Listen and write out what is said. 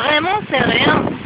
vraiment, c'est rien.